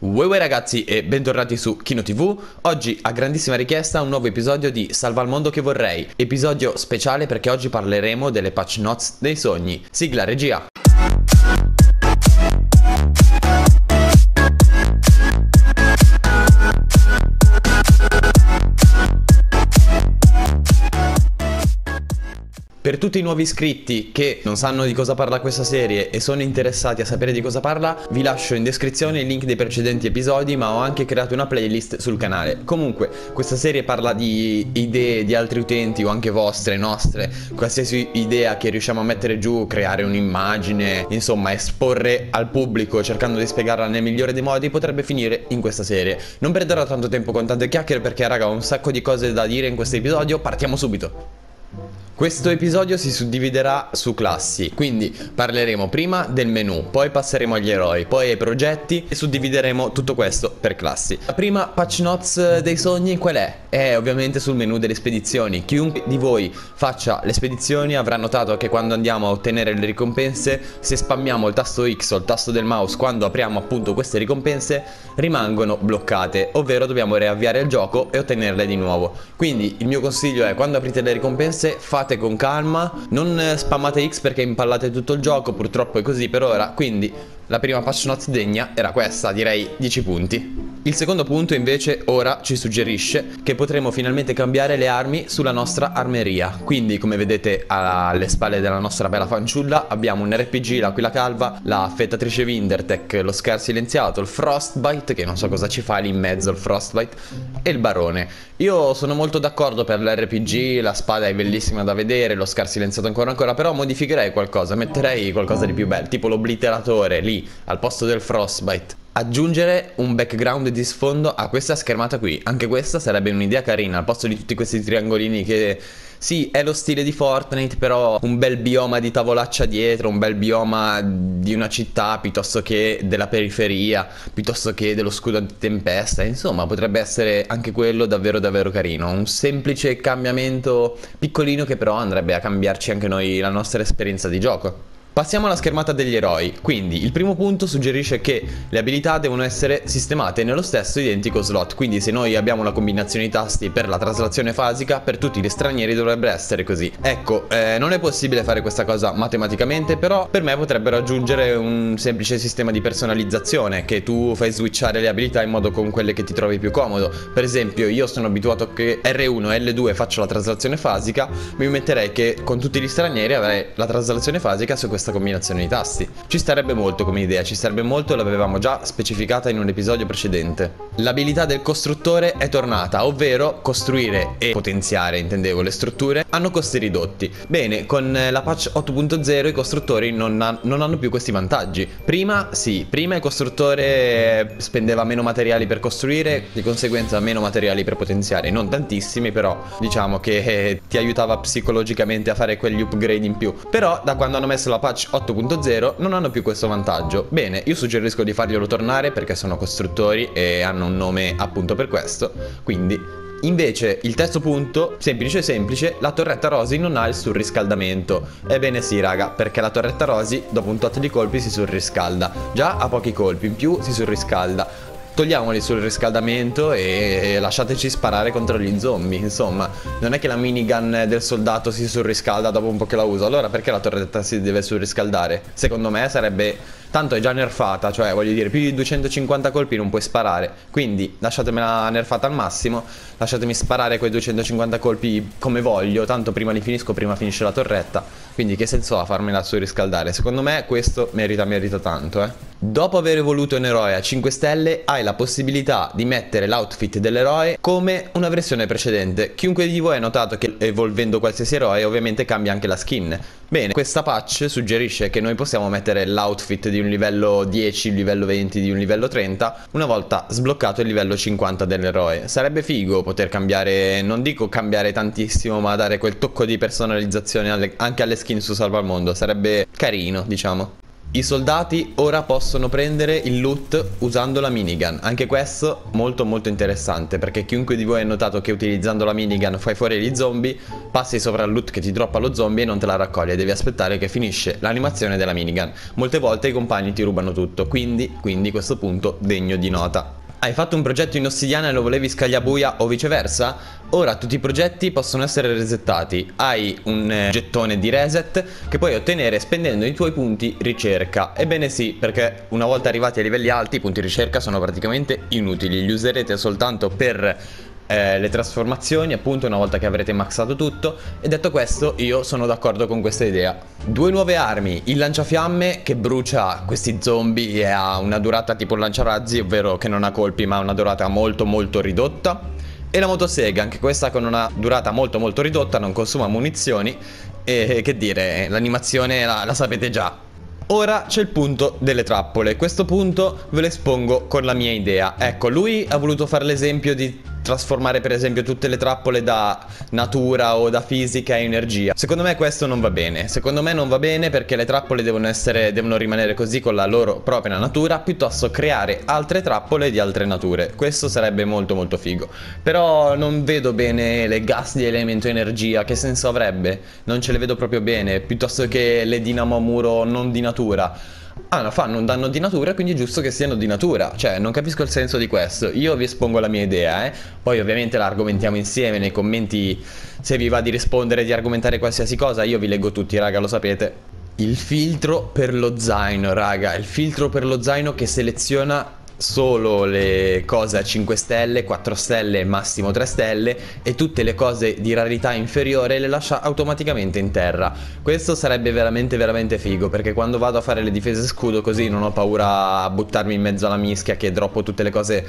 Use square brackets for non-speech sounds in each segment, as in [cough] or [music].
Uè ragazzi e bentornati su Kino TV Oggi a grandissima richiesta un nuovo episodio di Salva il mondo che vorrei. Episodio speciale perché oggi parleremo delle patch notes dei sogni. Sigla regia Per tutti i nuovi iscritti che non sanno di cosa parla questa serie e sono interessati a sapere di cosa parla, vi lascio in descrizione il link dei precedenti episodi, ma ho anche creato una playlist sul canale. Comunque, questa serie parla di idee di altri utenti o anche vostre, nostre, qualsiasi idea che riusciamo a mettere giù, creare un'immagine, insomma, esporre al pubblico cercando di spiegarla nel migliore dei modi, potrebbe finire in questa serie. Non perderò tanto tempo con tante chiacchiere perché, raga, ho un sacco di cose da dire in questo episodio, partiamo subito. Questo episodio si suddividerà su classi, quindi parleremo prima del menu, poi passeremo agli eroi, poi ai progetti e suddivideremo tutto questo per classi. La prima patch notes dei sogni qual è? È ovviamente sul menu delle spedizioni. Chiunque di voi faccia le spedizioni avrà notato che quando andiamo a ottenere le ricompense, se spammiamo il tasto X o il tasto del mouse quando apriamo appunto queste ricompense, rimangono bloccate, ovvero dobbiamo riavviare il gioco e ottenerle di nuovo. Quindi il mio consiglio è quando aprite le ricompense fate con calma, non spammate X perché impallate tutto il gioco, purtroppo è così per ora, quindi la prima patch note degna era questa, direi 10 punti. Il secondo punto invece ora ci suggerisce che potremo finalmente cambiare le armi sulla nostra armeria. Quindi come vedete alle spalle della nostra bella fanciulla abbiamo un RPG, l'aquila calva, la affettatrice Windertech, lo Scar silenziato, il Frostbite che non so cosa ci fa lì in mezzo il Frostbite e il Barone. Io sono molto d'accordo per l'RPG, la spada è bellissima da vedere, lo Scar silenziato ancora ancora, però modificherei qualcosa, metterei qualcosa di più bello, tipo l'obliteratore lì al posto del Frostbite aggiungere un background di sfondo a questa schermata qui. Anche questa sarebbe un'idea carina, al posto di tutti questi triangolini che... Sì, è lo stile di Fortnite, però un bel bioma di tavolaccia dietro, un bel bioma di una città piuttosto che della periferia, piuttosto che dello scudo antitempesta. Insomma, potrebbe essere anche quello davvero davvero carino. Un semplice cambiamento piccolino che però andrebbe a cambiarci anche noi la nostra esperienza di gioco. Passiamo alla schermata degli eroi, quindi il primo punto suggerisce che le abilità devono essere sistemate nello stesso identico slot, quindi se noi abbiamo una combinazione di tasti per la traslazione fasica, per tutti gli stranieri dovrebbe essere così. Ecco, eh, non è possibile fare questa cosa matematicamente, però per me potrebbero aggiungere un semplice sistema di personalizzazione, che tu fai switchare le abilità in modo con quelle che ti trovi più comodo. Per esempio, io sono abituato che R1 e L2 faccio la traslazione fasica, mi metterei che con tutti gli stranieri avrei la traslazione fasica su questa questa combinazione di tasti. Ci starebbe molto come idea, ci starebbe molto, l'avevamo già specificata in un episodio precedente. L'abilità del costruttore è tornata, ovvero costruire e potenziare, intendevo, le strutture hanno costi ridotti. Bene, con la patch 8.0 i costruttori non, ha, non hanno più questi vantaggi. Prima, sì, prima il costruttore spendeva meno materiali per costruire, di conseguenza meno materiali per potenziare, non tantissimi, però diciamo che eh, ti aiutava psicologicamente a fare quegli upgrade in più. Però da quando hanno messo la patch patch 8.0 non hanno più questo vantaggio. Bene, io suggerisco di farglielo tornare perché sono costruttori e hanno un nome appunto per questo, quindi Invece il terzo punto, semplice semplice, la torretta Rosy non ha il surriscaldamento. Ebbene sì raga, perché la torretta Rosy dopo un tot di colpi si surriscalda. Già a pochi colpi, in più si surriscalda togliamoli sul riscaldamento e lasciateci sparare contro gli zombie. Insomma, non è che la minigun del soldato si surriscalda dopo un po' che la uso. Allora perché la torretta si deve surriscaldare? Secondo me sarebbe Tanto è già nerfata, cioè voglio dire, più di 250 colpi non puoi sparare. Quindi lasciatemela nerfata al massimo, lasciatemi sparare quei 250 colpi come voglio, tanto prima li finisco, prima finisce la torretta. Quindi che senso ha farmela surriscaldare? Secondo me questo merita, merita tanto, eh. Dopo aver evoluto un eroe a 5 stelle, hai la possibilità di mettere l'outfit dell'eroe come una versione precedente. Chiunque di voi ha notato che evolvendo qualsiasi eroe ovviamente cambia anche la skin. Bene, questa patch suggerisce che noi possiamo mettere l'outfit di un livello 10, un livello 20, di un livello 30 una volta sbloccato il livello 50 dell'eroe. Sarebbe figo poter cambiare, non dico cambiare tantissimo, ma dare quel tocco di personalizzazione alle, anche alle skin su Salva al Mondo. Sarebbe carino, diciamo. I soldati ora possono prendere il loot usando la minigun, anche questo molto molto interessante perché chiunque di voi ha notato che utilizzando la minigun fai fuori gli zombie, passi sopra il loot che ti droppa lo zombie e non te la raccoglie, devi aspettare che finisce l'animazione della minigun. Molte volte i compagni ti rubano tutto, quindi, quindi questo punto degno di nota. Hai fatto un progetto in ossidiana e lo volevi scagliabuia o viceversa? Ora tutti i progetti possono essere resettati. Hai un eh, gettone di reset che puoi ottenere spendendo i tuoi punti ricerca. Ebbene sì, perché una volta arrivati a livelli alti i punti ricerca sono praticamente inutili. Li userete soltanto per eh, le trasformazioni appunto una volta che avrete maxato tutto. E detto questo io sono d'accordo con questa idea. Due nuove armi il lanciafiamme che brucia questi zombie e ha una durata tipo lanciarazzi ovvero che non ha colpi ma ha una durata molto molto ridotta. E la motosega anche questa con una durata molto molto ridotta non consuma munizioni. E che dire l'animazione la, la sapete già. Ora c'è il punto delle trappole, questo punto ve lo espongo con la mia idea. Ecco, lui ha voluto fare l'esempio di trasformare per esempio tutte le trappole da natura o da fisica a energia. Secondo me questo non va bene. Secondo me non va bene perché le trappole devono, essere, devono rimanere così con la loro propria natura piuttosto creare altre trappole di altre nature. Questo sarebbe molto molto figo. Però non vedo bene le gas di elemento energia. Che senso avrebbe? Non ce le vedo proprio bene. Piuttosto che le dinamo a muro non di natura. Ah, no, fanno un danno di natura, quindi è giusto che siano di natura. Cioè, non capisco il senso di questo. Io vi espongo la mia idea, eh. Poi ovviamente la argomentiamo insieme nei commenti. Se vi va di rispondere, di argomentare qualsiasi cosa, io vi leggo tutti, raga, lo sapete. Il filtro per lo zaino, raga. Il filtro per lo zaino che seleziona solo le cose a 5 stelle, 4 stelle, massimo 3 stelle e tutte le cose di rarità inferiore le lascia automaticamente in terra. Questo sarebbe veramente veramente figo perché quando vado a fare le difese scudo così non ho paura a buttarmi in mezzo alla mischia che droppo tutte le cose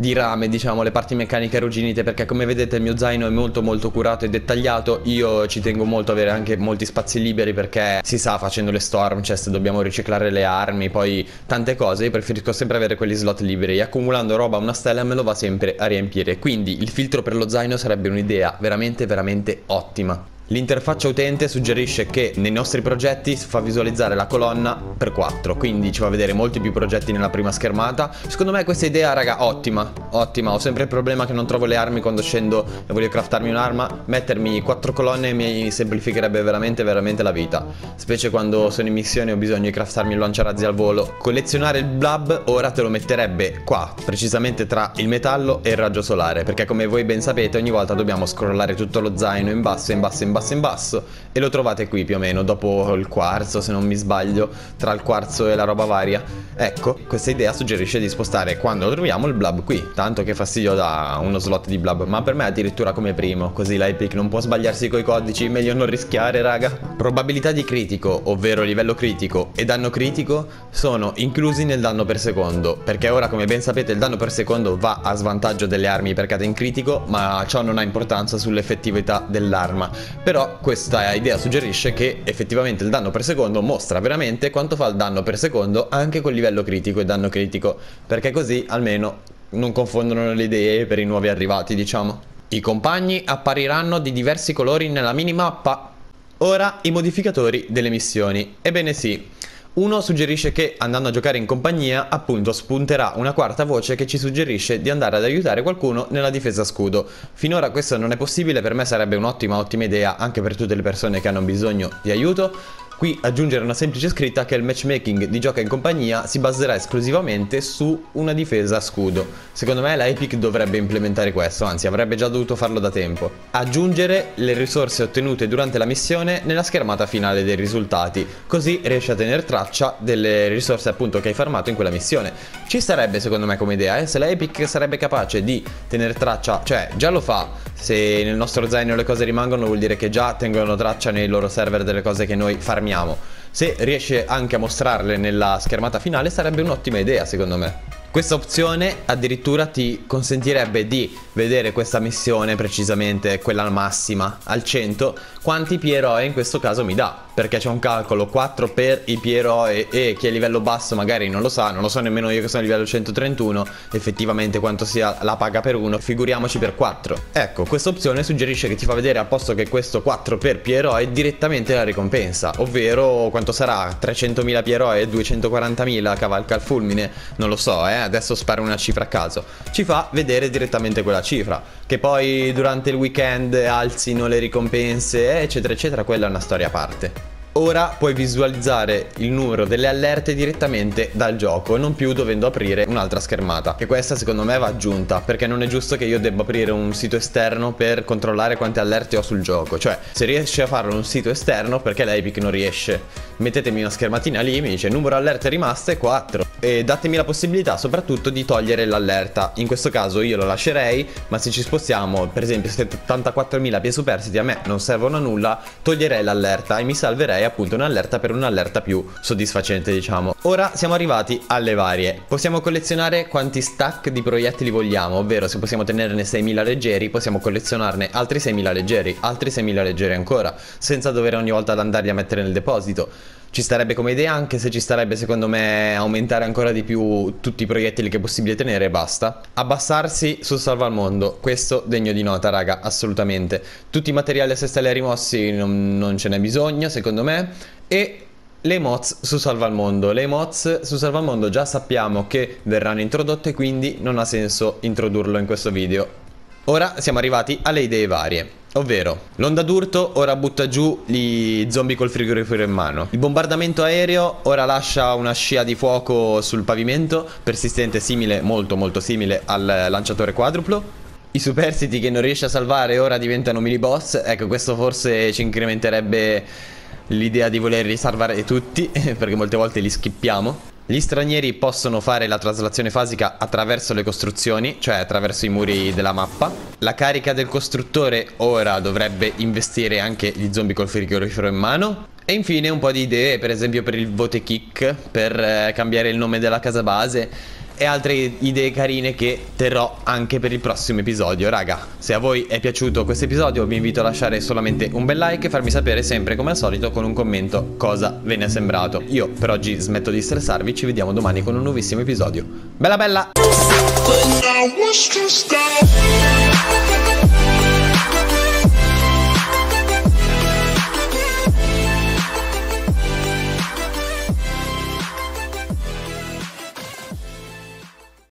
di rame, diciamo, le parti meccaniche arrugginite perché come vedete il mio zaino è molto molto curato e dettagliato. Io ci tengo molto a avere anche molti spazi liberi perché si sa facendo le storm chest dobbiamo riciclare le armi, poi tante cose. Io preferisco sempre avere quegli slot liberi accumulando roba una stella me lo va sempre a riempire. Quindi il filtro per lo zaino sarebbe un'idea veramente veramente ottima. L'interfaccia utente suggerisce che nei nostri progetti si fa visualizzare la colonna per 4, quindi ci fa vedere molti più progetti nella prima schermata. Secondo me questa idea, raga, ottima, ottima. Ho sempre il problema che non trovo le armi quando scendo e voglio craftarmi un'arma. Mettermi 4 colonne mi semplificherebbe veramente, veramente la vita. Specie quando sono in missione e ho bisogno di craftarmi il lanciarazzi al volo. Collezionare il blab ora te lo metterebbe qua, precisamente tra il metallo e il raggio solare, perché come voi ben sapete ogni volta dobbiamo scrollare tutto lo zaino in basso, in basso, in basso basso in basso e lo trovate qui più o meno dopo il quarzo se non mi sbaglio tra il quarzo e la roba varia. Ecco questa idea suggerisce di spostare quando lo troviamo il blab qui tanto che fastidio da uno slot di blab ma per me addirittura come primo così l'Epic non può sbagliarsi coi codici meglio non rischiare raga. Probabilità di critico ovvero livello critico e danno critico sono inclusi nel danno per secondo perché ora come ben sapete il danno per secondo va a svantaggio delle armi percate in critico ma ciò non ha importanza sull'effettività dell'arma però questa idea suggerisce che effettivamente il danno per secondo mostra veramente quanto fa il danno per secondo anche col livello critico e danno critico, perché così almeno non confondono le idee per i nuovi arrivati, diciamo. I compagni appariranno di diversi colori nella minimappa. Ora i modificatori delle missioni. Ebbene sì, uno suggerisce che andando a giocare in compagnia appunto spunterà una quarta voce che ci suggerisce di andare ad aiutare qualcuno nella difesa scudo. Finora questo non è possibile, per me sarebbe un'ottima ottima idea anche per tutte le persone che hanno bisogno di aiuto, Qui aggiungere una semplice scritta che il matchmaking di gioca in compagnia si baserà esclusivamente su una difesa a scudo. Secondo me la Epic dovrebbe implementare questo, anzi avrebbe già dovuto farlo da tempo. Aggiungere le risorse ottenute durante la missione nella schermata finale dei risultati, così riesci a tenere traccia delle risorse appunto che hai farmato in quella missione. Ci sarebbe secondo me come idea, eh? se la Epic sarebbe capace di tenere traccia, cioè già lo fa, se nel nostro zaino le cose rimangono vuol dire che già tengono traccia nei loro server delle cose che noi farmiamo se riesce anche a mostrarle nella schermata finale sarebbe un'ottima idea secondo me. Questa opzione addirittura ti consentirebbe di vedere questa missione precisamente, quella massima, al 100, quanti Pieroe in questo caso mi dà. Perché c'è un calcolo 4 per i Pieroe e chi è livello basso magari non lo sa, non lo so nemmeno io che sono a livello 131, effettivamente quanto sia la paga per uno, figuriamoci per 4. Ecco, questa opzione suggerisce che ti fa vedere a posto che questo 4 per Pieroe direttamente la ricompensa, ovvero quanto sarà 300.000 Pieroe, 240.000 cavalca al fulmine, non lo so, eh adesso sparo una cifra a caso, ci fa vedere direttamente quella cifra. Che poi durante il weekend alzino le ricompense, eccetera, eccetera, quella è una storia a parte. Ora puoi visualizzare il numero delle allerte direttamente dal gioco non più dovendo aprire un'altra schermata. E questa secondo me va aggiunta perché non è giusto che io debba aprire un sito esterno per controllare quante allerte ho sul gioco. Cioè se riesci a farlo un sito esterno perché l'Epic non riesce mettetemi una schermatina lì mi dice numero allerte rimaste 4 e datemi la possibilità soprattutto di togliere l'allerta in questo caso io lo lascerei ma se ci spostiamo per esempio 74.000 piedi superstiti a me non servono a nulla toglierei l'allerta e mi salverei appunto un'allerta per un'allerta più soddisfacente diciamo. Ora siamo arrivati alle varie. Possiamo collezionare quanti stack di proiettili vogliamo, ovvero se possiamo tenerne 6.000 leggeri possiamo collezionarne altri 6.000 leggeri, altri 6.000 leggeri ancora, senza dover ogni volta andarli a mettere nel deposito. Ci starebbe come idea anche se ci starebbe secondo me aumentare ancora di più tutti i proiettili che è possibile tenere e basta. Abbassarsi su salva al mondo, questo degno di nota raga, assolutamente. Tutti i materiali a sé stelle rimossi non, non ce n'è bisogno secondo me e le mods su Salva al Mondo. Le mods su Salva al Mondo già sappiamo che verranno introdotte, quindi non ha senso introdurlo in questo video. Ora siamo arrivati alle idee varie. Ovvero, l'onda d'urto ora butta giù gli zombie col frigorifero in mano. Il bombardamento aereo ora lascia una scia di fuoco sul pavimento, persistente simile, molto molto simile al lanciatore quadruplo. I superstiti che non riesce a salvare ora diventano mini boss. Ecco, questo forse ci incrementerebbe l'idea di volerli salvare tutti, [laughs] perché molte volte li skippiamo. Gli stranieri possono fare la traslazione fasica attraverso le costruzioni, cioè attraverso i muri della mappa. La carica del costruttore ora dovrebbe investire anche gli zombie col frigorifero in mano. E infine un po' di idee, per esempio per il vote kick, per eh, cambiare il nome della casa base e altre idee carine che terrò anche per il prossimo episodio. Raga se a voi è piaciuto questo episodio vi invito a lasciare solamente un bel like e farmi sapere sempre come al solito con un commento cosa ve ne è sembrato. Io per oggi smetto di stressarvi. Ci vediamo domani con un nuovissimo episodio. Bella bella